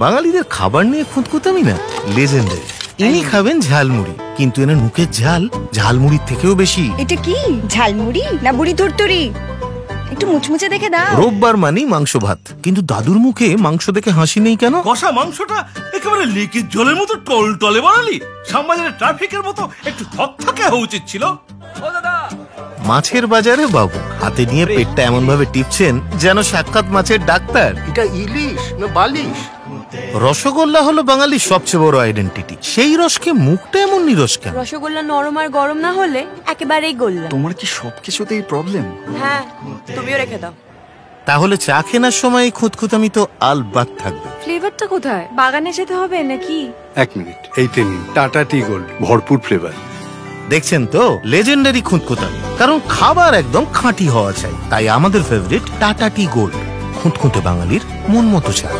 বাঙালিদের খাবার নিয়ে খুঁতকুতামি না লেজেন্ডারি। ইনি খাবেন ঝালমুড়ি কিন্তু এনার মুখের ঝাল ঝালমুড়ির থেকেও বেশি। এটা কি? ঝালমুড়ি? না বুড়ি ধরতরি একটু মুচমুচে দেখে দাও। রোববার মানেই মাংস ভাত কিন্তু দাদুর মুখে মাংস দেখে হাসি নেই কেন? কষা মাংসটা একেবারে লিকের জলের মতো টলটলে বানালি। শ্যামবাজারের ট্রাফিকের মতো একটু থকথকে হওয়া উচিত ছিল। মাছের বাজারে বাবু হাতে নিয়ে পেটটা এমন ভাবে টিপছেন যেন সাক্ষাৎ মাছের ডাক্তার। এটা ইলিশ না বালিশ? রসগোল্লা হলো বাঙালির সবচেয়ে বড় আইডেন্টিটি সেই রসকে মুখটা এমন নিরস কেন? রসগোল্লা নরম আর গরম না হলে একেবারেই গোল্লা। তোমার কি সবকিছুতেই প্রবলেম হ্যাঁ তুমিও রেখে দাও। তাহলে চা কেনার সময় এই খুঁতখুতামি তো আলবাত থাকবে। ফ্লেভারটা কোথায়? বাগানে যেতে হবে নাকি? এক মিনিট এইতে নিন টাটা টি গোল্ড ভরপুর ফ্লেভার দেখছেন তো? লেজেন্ডারি খুঁতখুতামি। কারণ খাবার একদম খাঁটি হওয়া চাই। তাই আমাদের ফেভারিট টাটা টি গোল্ড, খুঁতখুঁতে বাঙালির মন মতো চা।